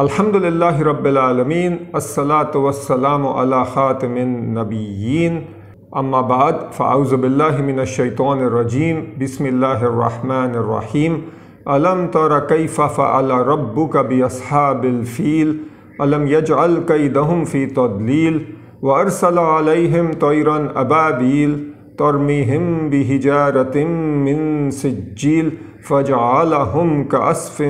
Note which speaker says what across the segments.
Speaker 1: الحمد للہ رب العالمین الصلاۃ والسلام علی خاتم النبیین. اما بعد، فاعوذ باللہ من الشیطان الرجیم، بسم اللہ الرحمن الرحیم. علم تر کیف فعل ربک باصحاب الفیل؟ علم یجعل قیدہم فی تدلیل؟ وارسل علیہم طیرن ابابیل؟ ترمیہم بحجارت من سجیل؟ فجعلہم کاسف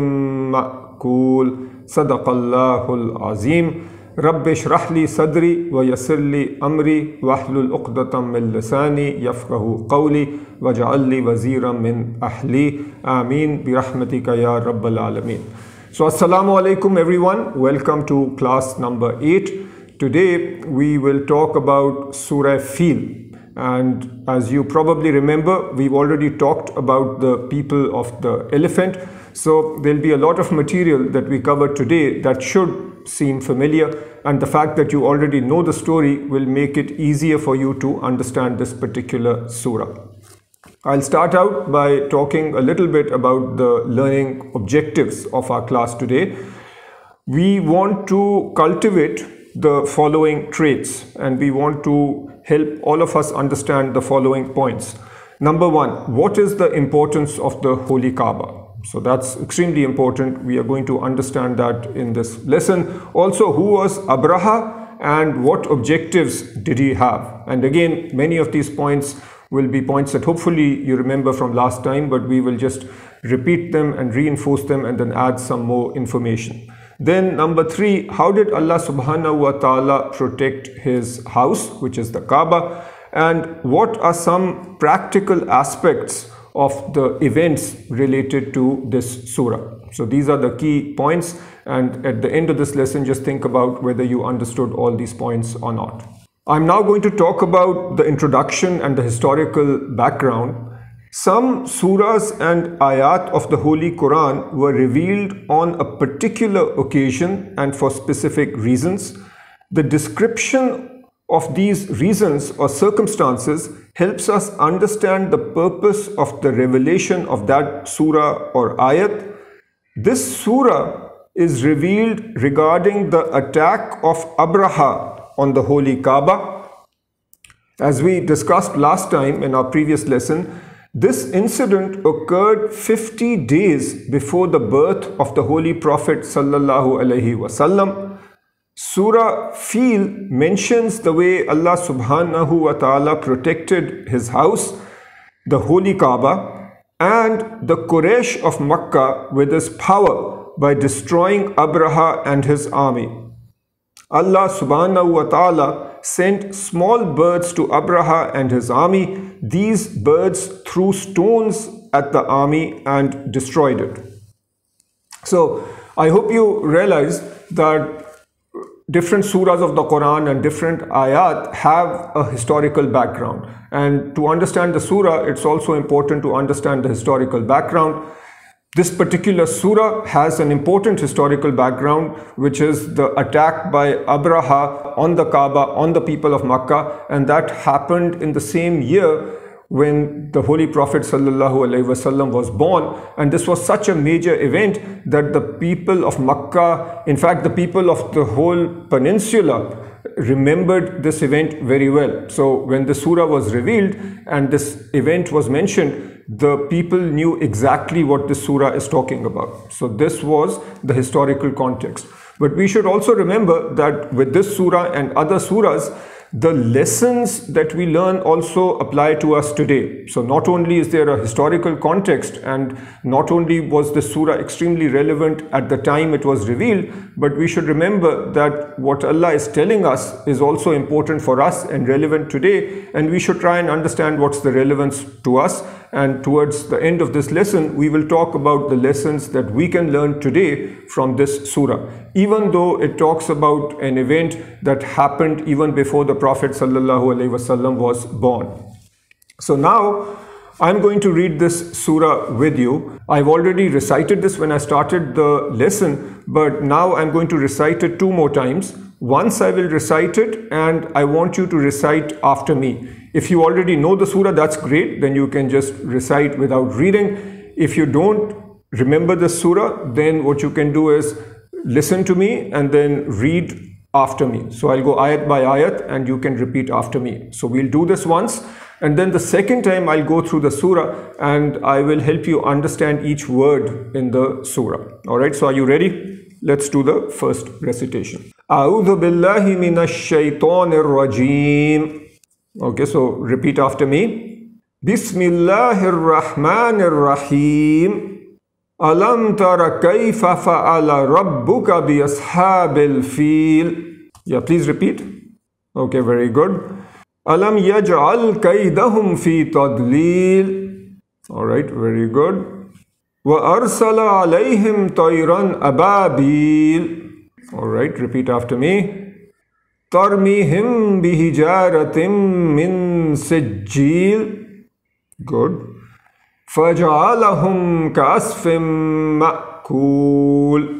Speaker 1: مأکول؟ صدق الله العظيم رب اشرح لي صدري ويسر لي أمري واحلل عقدة من لساني يفقه قولي واجعل لي وزيرا من أهلي آمين برحمتك يا رب العالمين So assalamu alaikum everyone welcome to class number 8 today we will talk about Surah Fil and as you probably remember, we've already talked about the people of the elephant. So there'll be a lot of material that we cover today that should seem familiar. And the fact that you already know the story will make it easier for you to understand this particular surah. I'll start out by talking a little bit about the learning objectives of our class today. We want to cultivate the following traits and we want to help all of us understand the following points. Number one, what is the importance of the Holy Kaaba? So that's extremely important. We are going to understand that in this lesson. Also, who was Abraha and what objectives did he have? And again, many of these points will be points that hopefully you remember from last time, but we will just repeat them and reinforce them and then add some more information. Then number three, how did Allah subhanahu wa ta'ala protect his house, which is the Kaaba? And what are some practical aspects of the events related to this surah? So these are the key points. And at the end of this lesson, just think about whether you understood all these points or not. I'm now going to talk about the introduction and the historical background some surahs and ayat of the Holy Quran were revealed on a particular occasion and for specific reasons. The description of these reasons or circumstances helps us understand the purpose of the revelation of that surah or ayat. This surah is revealed regarding the attack of Abraha on the Holy Kaaba. As we discussed last time in our previous lesson, this incident occurred 50 days before the birth of the Holy Prophet sallallahu alaihi wasallam. Surah Fil mentions the way Allah subhanahu wa ta'ala protected his house, the Holy Kaaba, and the Quraysh of Makkah with his power by destroying Abraha and his army. Allah subhanahu wa ta'ala sent small birds to Abraha and his army. These birds threw stones at the army and destroyed it. So I hope you realize that different surahs of the Quran and different ayat have a historical background. And to understand the surah, it's also important to understand the historical background. This particular surah has an important historical background, which is the attack by Abraha on the Kaaba, on the people of Makkah, and that happened in the same year when the Holy Prophet ﷺ was born. And this was such a major event that the people of Makkah, in fact, the people of the whole peninsula, remembered this event very well. So when the surah was revealed and this event was mentioned, the people knew exactly what this surah is talking about. So this was the historical context. But we should also remember that with this surah and other surahs, the lessons that we learn also apply to us today. So not only is there a historical context and not only was the surah extremely relevant at the time it was revealed, but we should remember that what Allah is telling us is also important for us and relevant today and we should try and understand what's the relevance to us and towards the end of this lesson we will talk about the lessons that we can learn today from this surah even though it talks about an event that happened even before the prophet sallallahu was born so now I'm going to read this surah with you. I've already recited this when I started the lesson, but now I'm going to recite it two more times. Once I will recite it and I want you to recite after me. If you already know the surah, that's great. Then you can just recite without reading. If you don't remember the surah, then what you can do is listen to me and then read after me. So I'll go ayat by ayat and you can repeat after me. So we'll do this once and then the second time I'll go through the surah and I will help you understand each word in the surah. Alright, so are you ready? Let's do the first recitation. أعوذ بالله من الشيطان الرجيم Okay, so repeat after me. Bismillahir Rahmanir Rahim. Alam tara kayfa fa'ala rabbuka bi ashabil fil. Yeah, please repeat. Okay, very good. Alam yaj'al kaydahum fi tadlil. All right, very good. Wa arsala alayhim tayran ababil. All right, repeat after me. ترميهم بهجارة من سجيل Good. فَجَعَلَهُمْ كَأَسْفٍ مَأْكُولٍ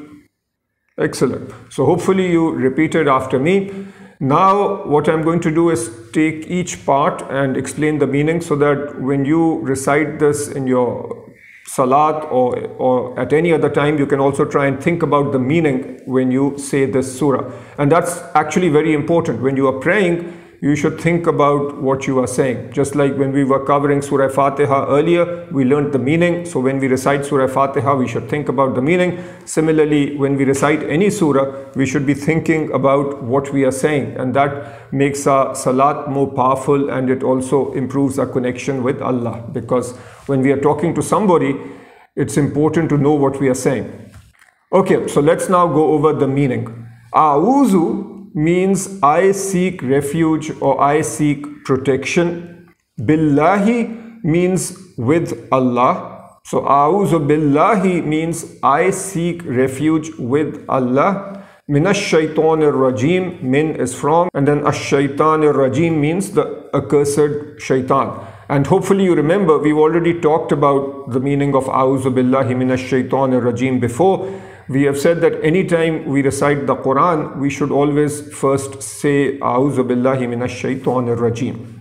Speaker 1: Excellent. So hopefully you repeated after me. Now what I'm going to do is take each part and explain the meaning so that when you recite this in your salat or, or at any other time, you can also try and think about the meaning when you say this surah. And that's actually very important. When you are praying, you should think about what you are saying. Just like when we were covering Surah Fatiha earlier, we learned the meaning. So when we recite Surah Fatiha, we should think about the meaning. Similarly, when we recite any surah, we should be thinking about what we are saying. And that makes our salat more powerful and it also improves our connection with Allah. Because when we are talking to somebody, it's important to know what we are saying. Okay, so let's now go over the meaning. A'uzu means I seek refuge or I seek protection. Billahi means with Allah. So A'udhu Billahi means I seek refuge with Allah. Minash shaitanir rajim, min is from, and then ash shaitanir rajim means the accursed shaitan. And hopefully you remember, we've already talked about the meaning of A'udhu Billahi minash shaitanir rajim before. We have said that anytime we recite the Quran, we should always first say, A'udhu billahi minash shaitanir rajim.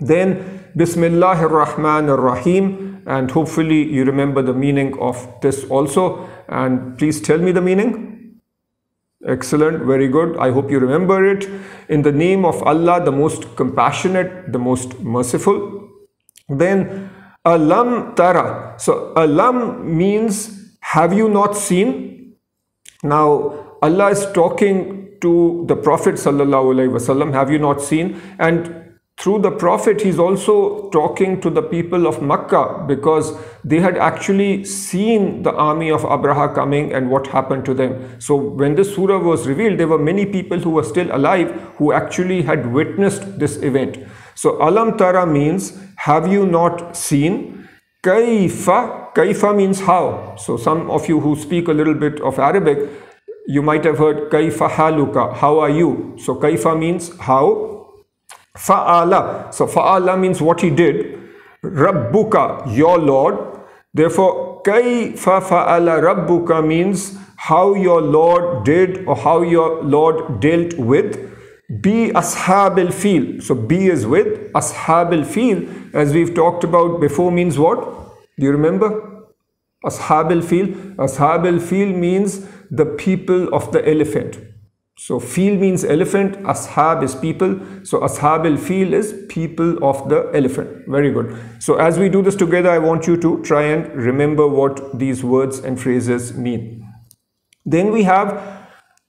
Speaker 1: Then, Bismillahir Rahmanir Rahim, and hopefully you remember the meaning of this also. And please tell me the meaning. Excellent, very good. I hope you remember it. In the name of Allah, the most compassionate, the most merciful. Then, Alam Tara. So, Alam means have you not seen? Now, Allah is talking to the Prophet Wasallam. Have you not seen? And through the Prophet, he's also talking to the people of Makkah because they had actually seen the army of Abraha coming and what happened to them. So when this surah was revealed, there were many people who were still alive who actually had witnessed this event. So Alam Tara means, have you not seen? Kaifa, kaifa means how. So some of you who speak a little bit of Arabic, you might have heard kaifa haluka, how are you? So kaifa means how. Fa'ala, so fa'ala means what he did. Rabbuka, your Lord. Therefore, kaifa fa'ala rabbuka means how your Lord did or how your Lord dealt with. Be ashab al fil. So be is with ashab al feel as we've talked about before means what? Do you remember? Ashab al-Fil. Ashab al-Fil means the people of the elephant. So fil means elephant, ashab is people. So ashab al-fil is people of the elephant. Very good. So as we do this together, I want you to try and remember what these words and phrases mean. Then we have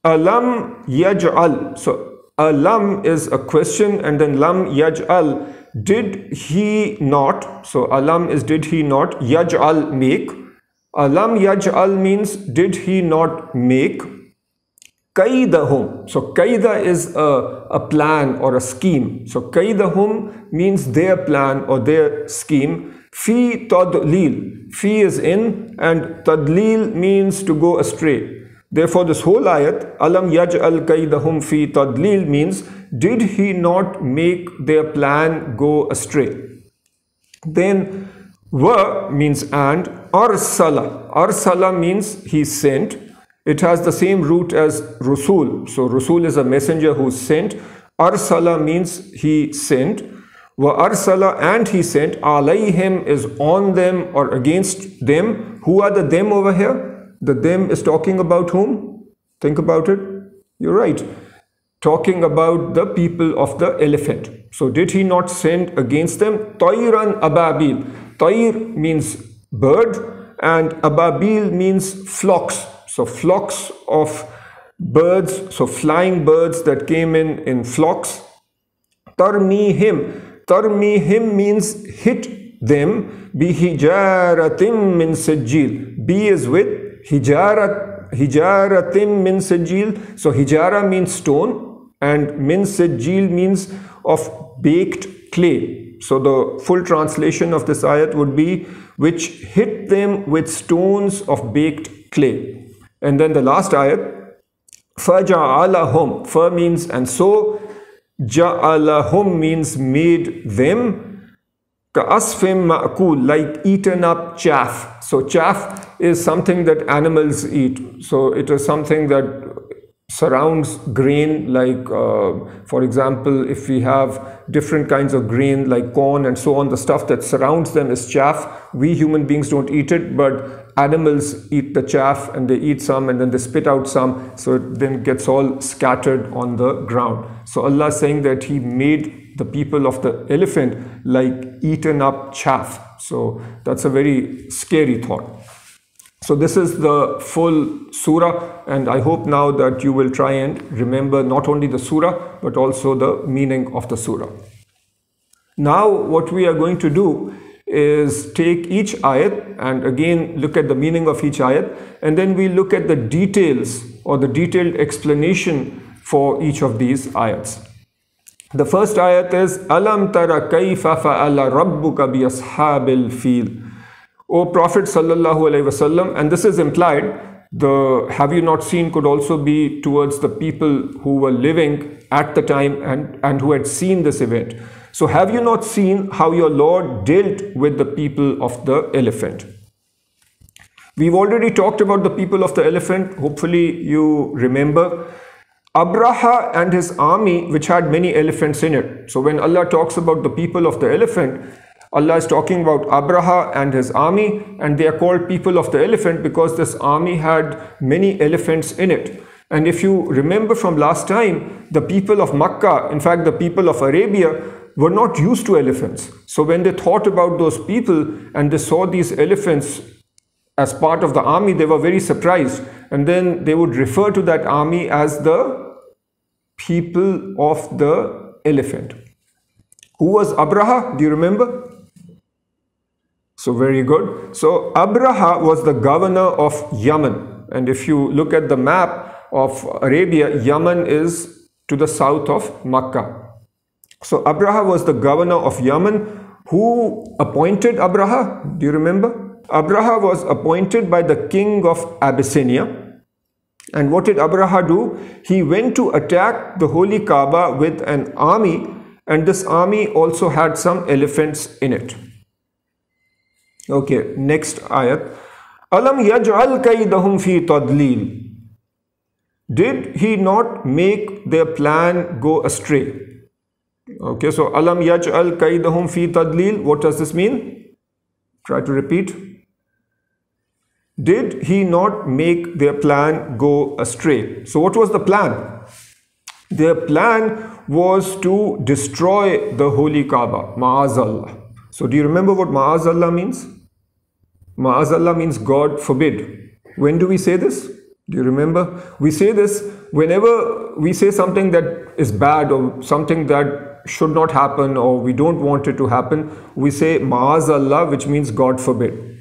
Speaker 1: alam yaj'al. So alam is a question and then lam yaj'al did he not, so alam is did he not, yaj'al make. Alam yaj'al means did he not make. Kaidahum. So kaida is a, a plan or a scheme. So kaidahum means their plan or their scheme. Fi tadlil. Fi is in and tadlil means to go astray. Therefore, this whole ayat, Alam yaj'al kaidahum fi tadlil means, did he not make their plan go astray? Then, wa means and, arsala. Arsala means he sent. It has the same root as Rasul. So, Rasul is a messenger who sent. Arsala means he sent. Wa arsala and he sent. Alayhim is on them or against them. Who are the them over here? The them is talking about whom? Think about it. You're right. Talking about the people of the elephant. So did he not send against them Tayran Ababil? Tayr means bird and Ababil means flocks. So flocks of birds, so flying birds that came in in flocks. Tarmihim. Tarmihim means hit them. Bihijaratim min sajil. B is with hijarat, hijaratim min sajil. So hijara means stone and min sajil means of baked clay. So the full translation of this ayat would be which hit them with stones of baked clay. And then the last ayat, Faja'alahum. Fa means and so. Ja'alahum means made them. Ka'asfim ma'kul, like eaten up chaff. So chaff is something that animals eat. So it is something that surrounds grain like uh, for example if we have different kinds of grain like corn and so on the stuff that surrounds them is chaff we human beings don't eat it but animals eat the chaff and they eat some and then they spit out some so it then gets all scattered on the ground so allah is saying that he made the people of the elephant like eaten up chaff so that's a very scary thought so this is the full surah and I hope now that you will try and remember not only the surah but also the meaning of the surah. Now what we are going to do is take each ayat and again look at the meaning of each ayat and then we look at the details or the detailed explanation for each of these ayats. The first ayat is Alam tara kayfa fa'ala rabbuka bi ashabil fil. O Prophet sallallahu alaihi wasallam, and this is implied. The have you not seen could also be towards the people who were living at the time and, and who had seen this event. So have you not seen how your Lord dealt with the people of the elephant? We've already talked about the people of the elephant. Hopefully you remember. Abraha and his army, which had many elephants in it. So when Allah talks about the people of the elephant, Allah is talking about Abraha and his army and they are called people of the elephant because this army had many elephants in it. And if you remember from last time, the people of Makkah, in fact the people of Arabia, were not used to elephants. So when they thought about those people and they saw these elephants as part of the army, they were very surprised. And then they would refer to that army as the people of the elephant. Who was Abraha? Do you remember? So very good. So Abraha was the governor of Yemen. And if you look at the map of Arabia, Yemen is to the south of Makkah. So Abraha was the governor of Yemen. Who appointed Abraha? Do you remember? Abraha was appointed by the king of Abyssinia. And what did Abraha do? He went to attack the holy Kaaba with an army and this army also had some elephants in it. Okay, next ayat. Alam yaj'al kaydahum fi tadlil. Did he not make their plan go astray? Okay, so alam yaj'al kaydahum fi tadlil. What does this mean? Try to repeat. Did he not make their plan go astray? So what was the plan? Their plan was to destroy the holy Kaaba, Ma'azallah. So do you remember what Ma'azallah means? Ma'azallah means God forbid. When do we say this? Do you remember? We say this whenever we say something that is bad or something that should not happen or we don't want it to happen. We say Ma'azallah, which means God forbid.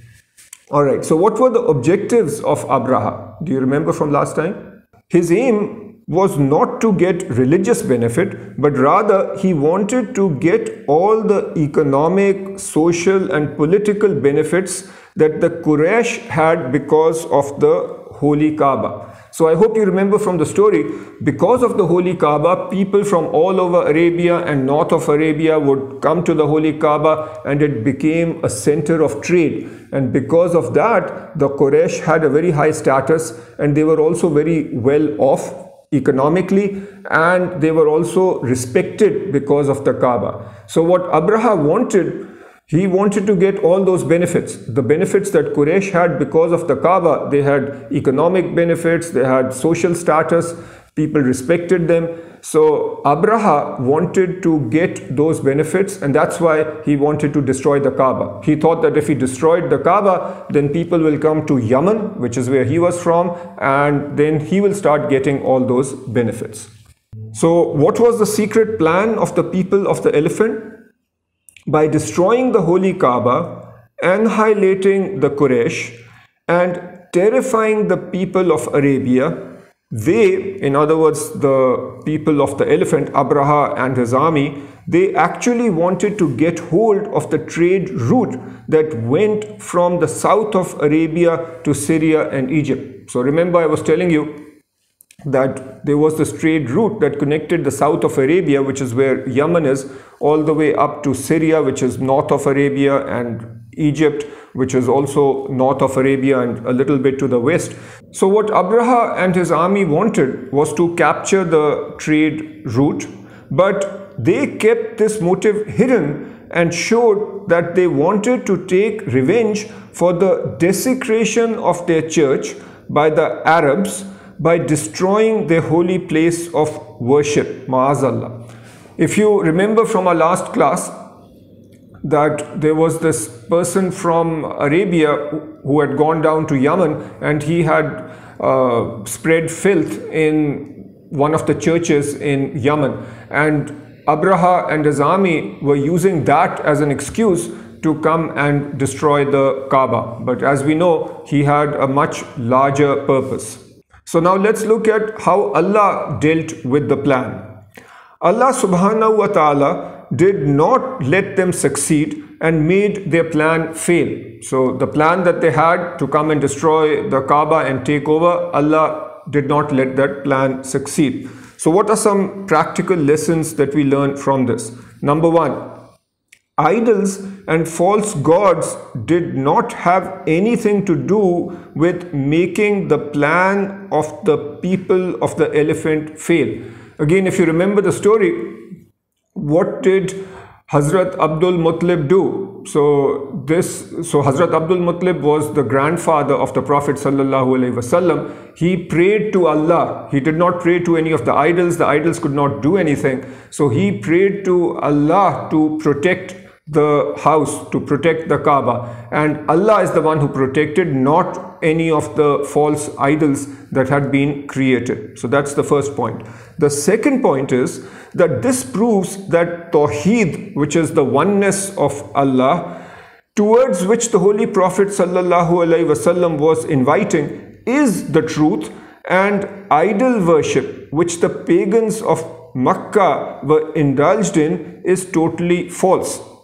Speaker 1: Alright, so what were the objectives of Abraha? Do you remember from last time? His aim was not to get religious benefit, but rather he wanted to get all the economic, social, and political benefits that the Quraysh had because of the Holy Kaaba. So I hope you remember from the story, because of the Holy Kaaba, people from all over Arabia and north of Arabia would come to the Holy Kaaba and it became a center of trade. And because of that, the Quraysh had a very high status and they were also very well off economically and they were also respected because of the Kaaba. So what Abraha wanted He wanted to get all those benefits. The benefits that Quraysh had because of the Kaaba, they had economic benefits, they had social status, people respected them. So Abraha wanted to get those benefits and that's why he wanted to destroy the Kaaba. He thought that if he destroyed the Kaaba, then people will come to Yemen, which is where he was from, and then he will start getting all those benefits. So what was the secret plan of the people of the elephant? By destroying the holy Kaaba, annihilating the Quraysh, and terrifying the people of Arabia, they, in other words, the people of the elephant, Abraha and his army, they actually wanted to get hold of the trade route that went from the south of Arabia to Syria and Egypt. So remember I was telling you that there was this trade route that connected the south of Arabia, which is where Yemen is, all the way up to Syria, which is north of Arabia, and Egypt, which is also north of Arabia and a little bit to the west. So what Abraha and his army wanted was to capture the trade route, but they kept this motive hidden and showed that they wanted to take revenge for the desecration of their church by the Arabs by destroying their holy place of worship, Ma'azallah. If you remember from our last class, that there was this person from Arabia who had gone down to Yemen and he had uh, spread filth in one of the churches in Yemen. And Abraha and his army were using that as an excuse to come and destroy the Kaaba. But as we know, he had a much larger purpose. So now let's look at how Allah dealt with the plan. Allah subhanahu wa ta'ala did not let them succeed and made their plan fail. So the plan that they had to come and destroy the Kaaba and take over, Allah did not let that plan succeed. So what are some practical lessons that we learn from this? Number one, Idols and false gods did not have anything to do with making the plan of the people of the elephant fail. Again, if you remember the story, what did Hazrat Abdul Muttalib do? So this, so Hazrat Abdul Muttalib was the grandfather of the Prophet sallallahu alaihi wasallam. He prayed to Allah. He did not pray to any of the idols. The idols could not do anything. So he prayed to Allah to protect the house to protect the Kaaba and Allah is the one who protected not any of the false idols that had been created. So that's the first point. The second point is that this proves that Tawheed which is the oneness of Allah towards which the Holy Prophet wasallam was inviting is the truth and idol worship which the pagans of Makkah were indulged in is totally false.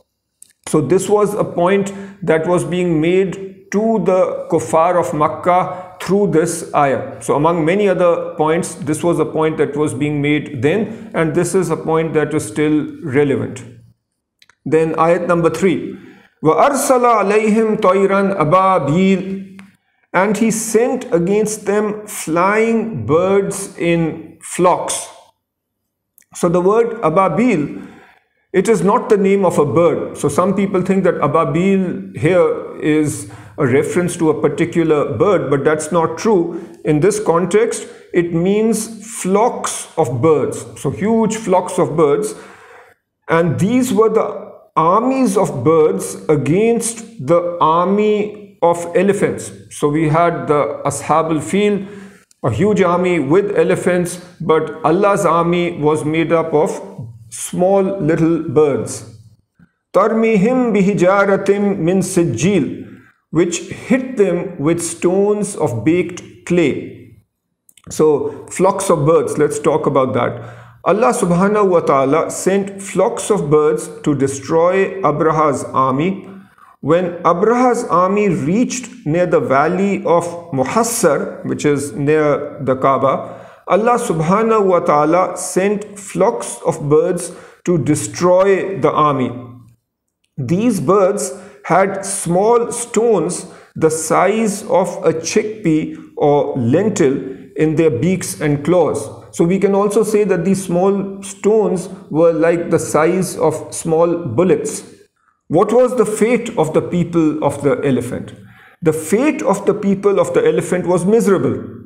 Speaker 1: So this was a point that was being made to the kuffar of Makkah through this ayah. So among many other points, this was a point that was being made then and this is a point that is still relevant. Then ayat number 3. وَأَرْسَلَ عَلَيْهِمْ طَيْرًا أَبَابِيلَ And he sent against them flying birds in flocks. So the word ababil it is not the name of a bird. So some people think that ababil here is a reference to a particular bird, but that's not true. In this context, it means flocks of birds. So huge flocks of birds. And these were the armies of birds against the army of elephants. So we had the Ashab al-Fil, a huge army with elephants, but Allah's army was made up of small little birds. Tarmihim bihijaratim min sijil, which hit them with stones of baked clay. So flocks of birds, let's talk about that. Allah subhanahu wa ta'ala sent flocks of birds to destroy Abraha's army. When Abraha's army reached near the valley of Muhassar, which is near the Kaaba, Allah subhanahu wa ta'ala sent flocks of birds to destroy the army. These birds had small stones the size of a chickpea or lentil in their beaks and claws. So we can also say that these small stones were like the size of small bullets. what was the fate of the people of the elephant? The fate of the people of the elephant was miserable.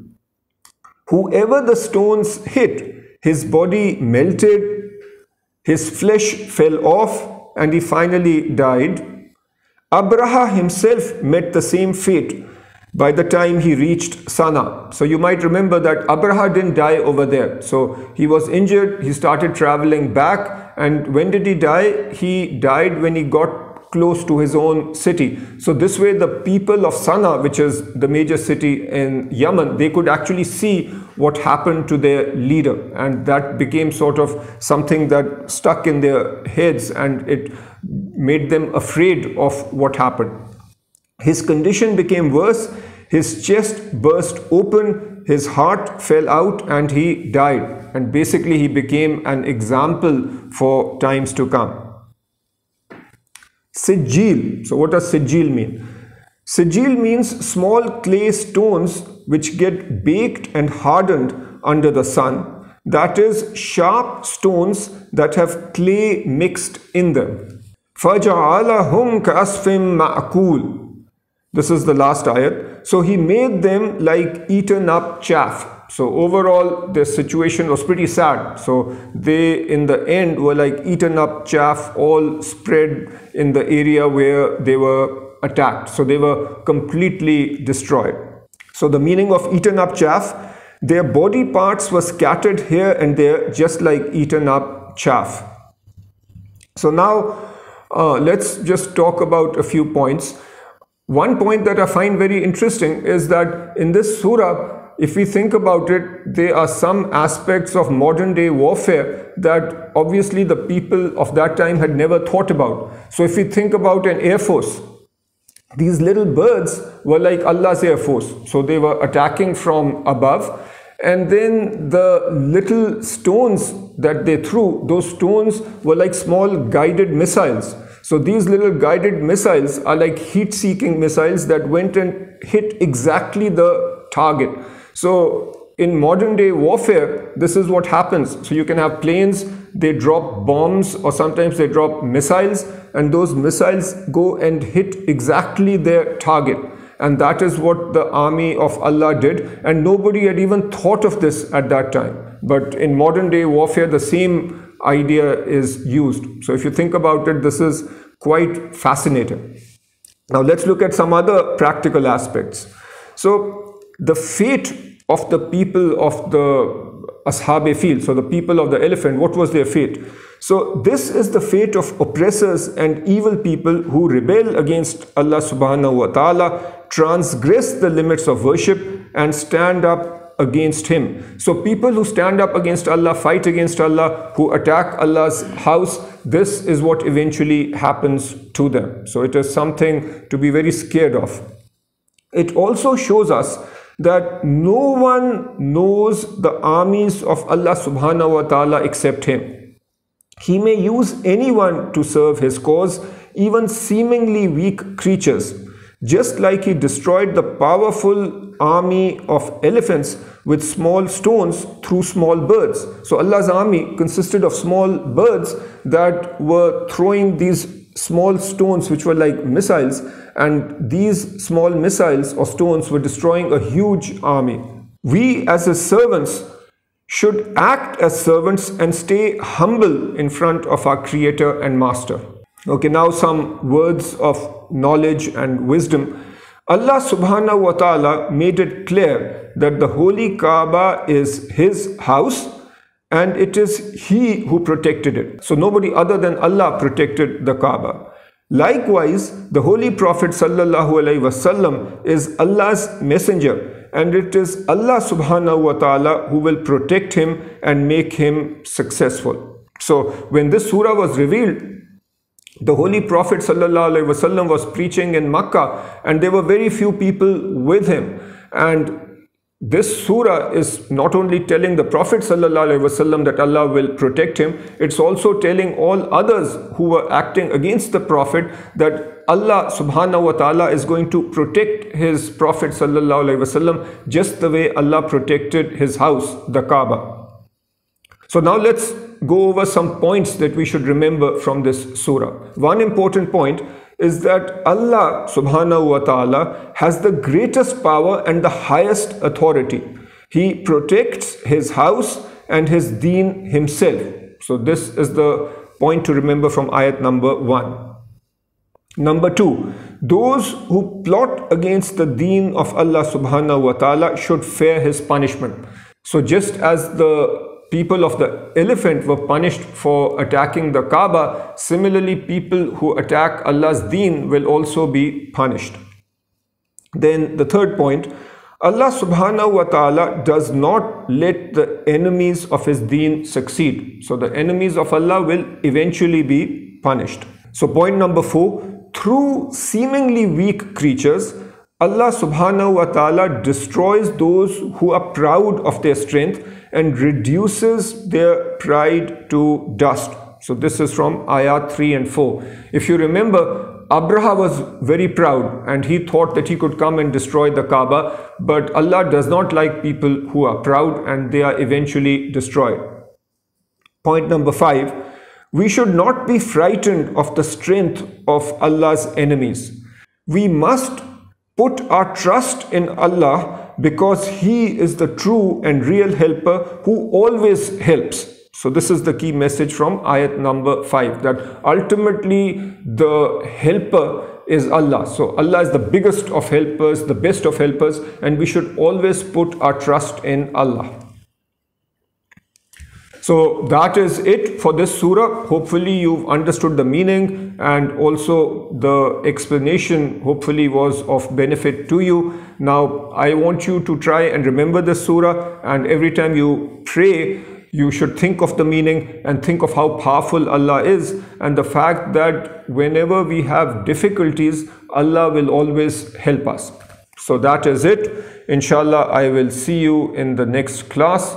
Speaker 1: Whoever the stones hit, his body melted, his flesh fell off, and he finally died. Abraha himself met the same fate by the time he reached Sana. So you might remember that Abraha didn't die over there. So he was injured, he started traveling back, and when did he die? He died when he got close to his own city. So this way the people of Sana, which is the major city in Yemen, they could actually see what happened to their leader. And that became sort of something that stuck in their heads and it made them afraid of what happened. His condition became worse. His chest burst open, his heart fell out, and he died. And basically, he became an example for times to come. Sijil. So, what does Sijil mean? Sijil means small clay stones which get baked and hardened under the sun. That is, sharp stones that have clay mixed in them. فَجَعَلَهُمْ كَأَسْفٍ مَأْكُولٍ this is the last ayat. So he made them like eaten up chaff. So overall, the situation was pretty sad. So they, in the end, were like eaten up chaff, all spread in the area where they were attacked. So they were completely destroyed. So the meaning of eaten up chaff, their body parts were scattered here and there, just like eaten up chaff. So now uh, let's just talk about a few points. One point that I find very interesting is that in this surah, if we think about it, there are some aspects of modern day warfare that obviously the people of that time had never thought about. So if we think about an air force, these little birds were like Allah's air force. So they were attacking from above. And then the little stones that they threw, those stones were like small guided missiles. So these little guided missiles are like heat-seeking missiles that went and hit exactly the target. So in modern day warfare, this is what happens. So you can have planes, they drop bombs or sometimes they drop missiles and those missiles go and hit exactly their target. And that is what the army of Allah did. And nobody had even thought of this at that time. But in modern day warfare, the same idea is used. So if you think about it, this is quite fascinating. Now let's look at some other practical aspects. So the fate of the people of the Ashab Fil, so the people of the elephant, what was their fate? So this is the fate of oppressors and evil people who rebel against Allah subhanahu wa ta'ala, transgress the limits of worship and stand up against him. So people who stand up against Allah, fight against Allah, who attack Allah's house, this is what eventually happens to them. So it is something to be very scared of. It also shows us that no one knows the armies of Allah subhanahu wa ta'ala except him. He may use anyone to serve his cause, even seemingly weak creatures. Just like he destroyed the powerful army of elephants with small stones through small birds. So Allah's army consisted of small birds that were throwing these small stones which were like missiles and these small missiles or stones were destroying a huge army. We as his servants should act as servants and stay humble in front of our creator and master. Okay, now some words of knowledge and wisdom. Allah subhanahu wa ta'ala made it clear that the holy Kaaba is his house and it is he who protected it. So nobody other than Allah protected the Kaaba. Likewise, the Holy Prophet wasallam is Allah's messenger and it is Allah subhanahu wa ta'ala who will protect him and make him successful. So when this surah was revealed, the Holy Prophet ﷺ was preaching in Makkah and there were very few people with him. And this surah is not only telling the Prophet ﷺ that Allah will protect him, it's also telling all others who were acting against the Prophet that Allah subhanahu wa ta'ala is going to protect his Prophet ﷺ just the way Allah protected his house, the Kaaba. So now let's go over some points that we should remember from this surah. One important point is that Allah subhanahu wa ta'ala has the greatest power and the highest authority. He protects his house and his deen himself. So this is the point to remember from ayat number 1. Number 2, those who plot against the deen of Allah subhanahu wa ta'ala should fear his punishment. So just as the people of the elephant were punished for attacking the Kaaba, similarly people who attack Allah's deen will also be punished. Then the third point, Allah subhanahu wa ta'ala does not let the enemies of his deen succeed. So the enemies of Allah will eventually be punished. So point number four, through seemingly weak creatures, Allah subhanahu wa ta'ala destroys those who are proud of their strength and reduces their pride to dust. So this is from ayat 3 and 4. If you remember, Abraha was very proud and he thought that he could come and destroy the Kaaba, but Allah does not like people who are proud and they are eventually destroyed. Point number five, we should not be frightened of the strength of Allah's enemies. We must put our trust in Allah because He is the true and real helper who always helps. So this is the key message from ayat number 5 that ultimately the helper is Allah. So Allah is the biggest of helpers, the best of helpers and we should always put our trust in Allah. So that is it for this surah. Hopefully you've understood the meaning and also the explanation hopefully was of benefit to you. Now I want you to try and remember this surah and every time you pray, you should think of the meaning and think of how powerful Allah is and the fact that whenever we have difficulties, Allah will always help us. So that is it. Inshallah, I will see you in the next class.